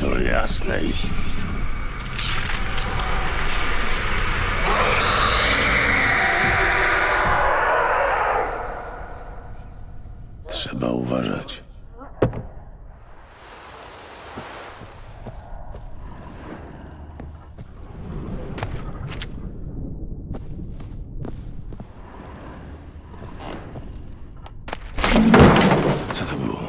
To jasne i... Trzeba uważać. Co to było?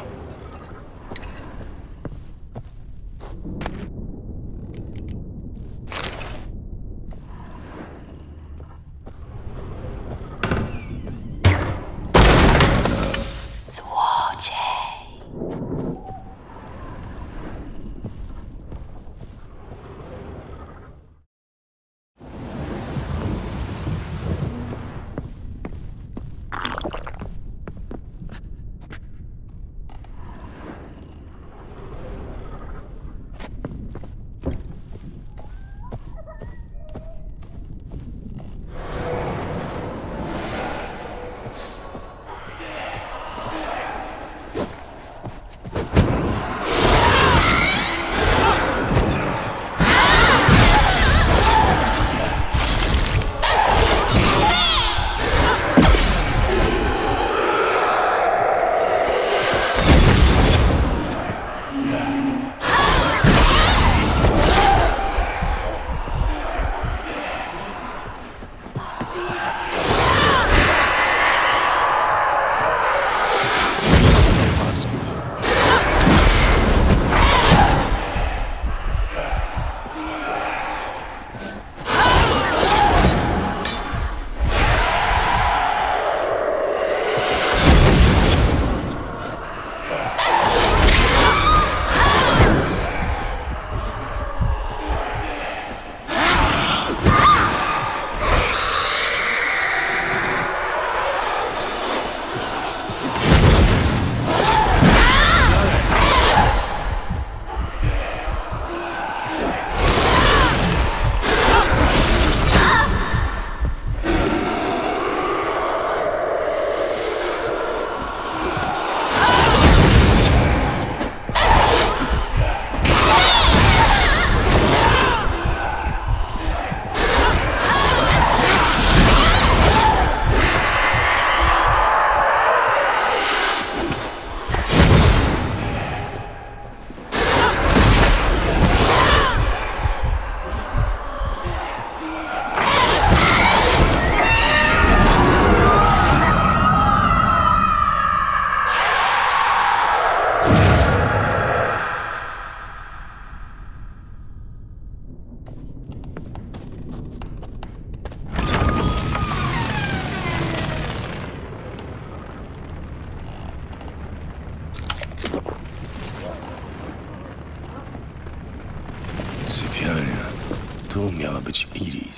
Sypialnia. Tu miała być Iris.